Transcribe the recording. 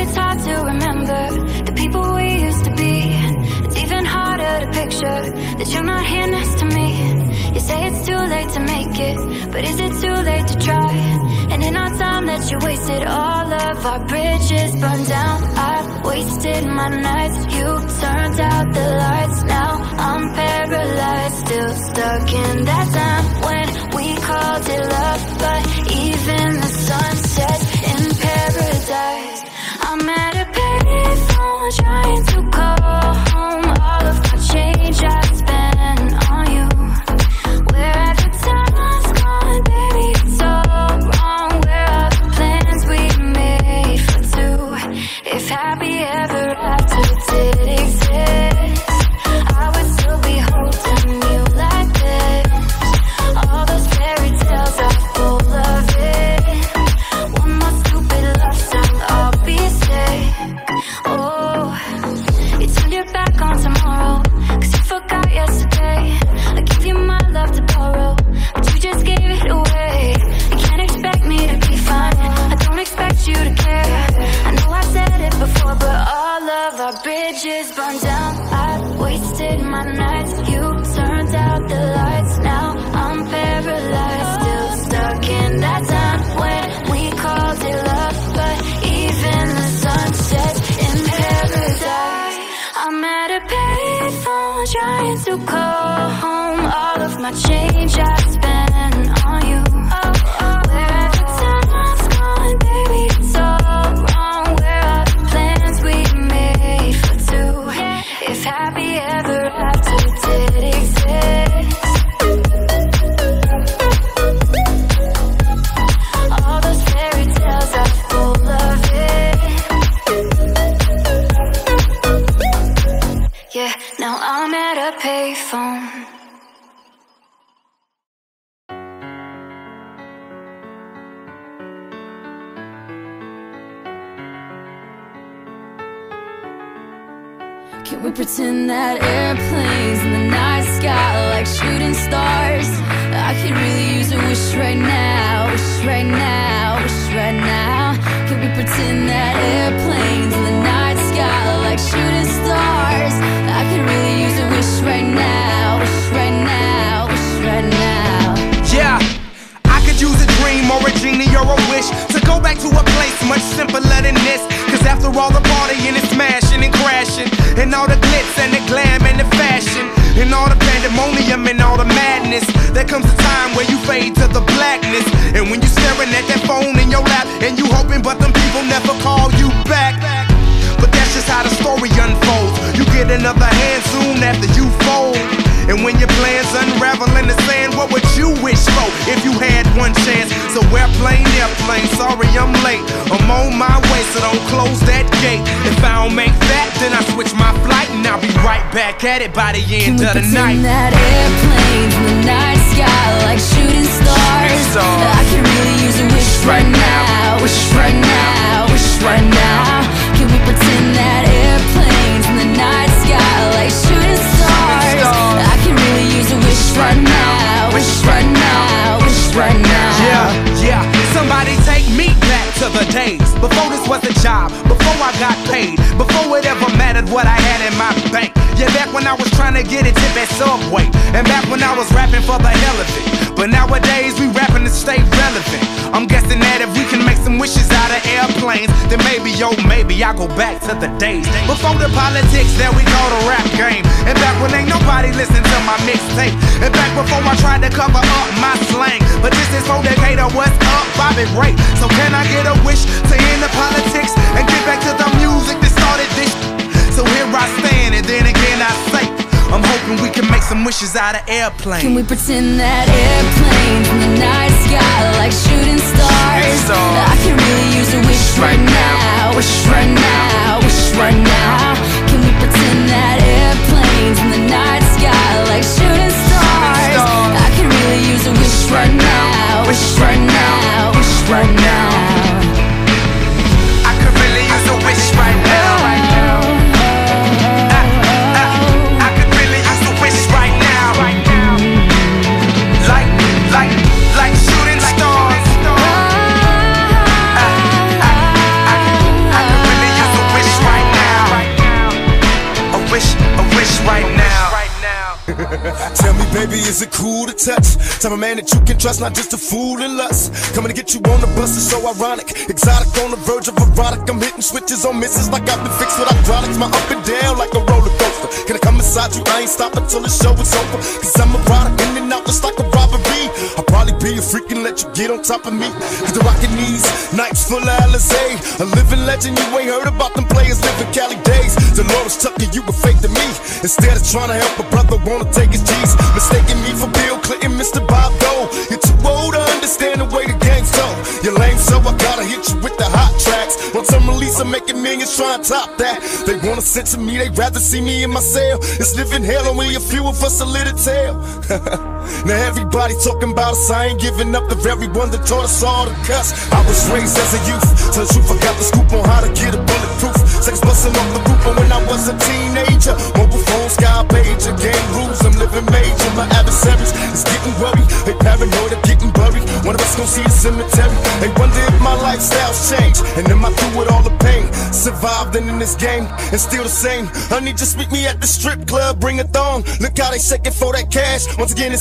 it's hard to remember the people we used to be. It's even harder to picture that you're not here next to me. You say it's too late to make it, but is it too late to try? And in our time that you wasted, all of our bridges burned down. I wasted my nights, you turned out the lights. Now I'm paralyzed, still stuck in that time when. Bridges burned down. I've wasted my nights. You turned out the lights. Now I'm paralyzed, still stuck in that time when we called it love. But even the sun sets in paradise. I'm at a payphone trying to call home. All of my change pretend that airplanes in the night sky like shooting stars? I could really use a wish right now, wish right now, wish right now. Can we pretend that airplanes in the night this. Cause after all the partying and smashing and crashing, and all the glitz and the glam and the fashion, and all the pandemonium and all the madness, there comes a time where you fade to the blackness. And when you're staring at that phone in your lap, and you hoping, but them people never call you back. But that's just how the story unfolds. You get another hand soon after you fold. And when your plans unravel in the sand, what would you wish for if you had one chance? So airplane, airplane, sorry I'm late. I'm on my way, so don't close that gate. If I don't make that, then I switch my flight and I'll be right back at it by the end we of the night. that airplanes in the night sky a job, I was trying to get a tip at Subway, and back when I was rapping for the hell of it. But nowadays we rapping to stay relevant. I'm guessing that if we can make some wishes out of airplanes, then maybe, yo, maybe I'll go back to the days before the politics that we call the rap game, and back when ain't nobody listen to my mixtape, and back before I tried to cover up my slang. But this is for Decatur, what's up, Bobby Ray? So can I get a wish to end the politics can wishes out of airplanes. Can we pretend that airplanes in the night sky like shooting stars? stars. I could really use a wish right now, wish right now, wish right now. Can we pretend that airplanes in the night sky like shooting stars? stars. I could really use a wish right now, wish right now, wish right now. Baby, is it cool to touch? Type of man that you can trust, not just a fool in lust. Coming to get you on the bus is so ironic. Exotic on the verge of erotic. I'm hitting switches on misses like I've been fixed with hydraulics. My up and down like a roller coaster. Can I come inside you? I ain't stopping till the show is over. Cause I'm erotic in and out just like a robbery. I'll probably be a freak and let you get on top of me. Cause the rockin' knees, nights full of Alizé. A living legend, you ain't heard about them players living Cali days. Delores Tucker, you me. Instead of trying to help a brother, wanna take his G's. Mistaking me for Bill Clinton, Mr. Bob Dole. You're too old to understand the way the game's told. You're lame, so I gotta hit you with the hot tracks. Once I'm I'm making millions trying to top that. They wanna censor me, they'd rather see me in my cell. It's living hell, only a few of us a little tale. now everybody talking about us, I ain't giving up the very one that taught us all to cuss. I was raised as a youth, tell the truth, I got the scoop on how to get a bulletproof. Sex busting off the roof, and when I was a teenager, mobile phone, sky pager, game rules, I'm living major. My adversaries is getting worried, they paranoid of getting buried. One of us gon' see the cemetery. They wonder if my lifestyle's changed, and am I through with all the pain? Survived and in this game, and still the same. Honey, just meet me at the strip club, bring a thong. Look how they shaking for that cash. Once again, it's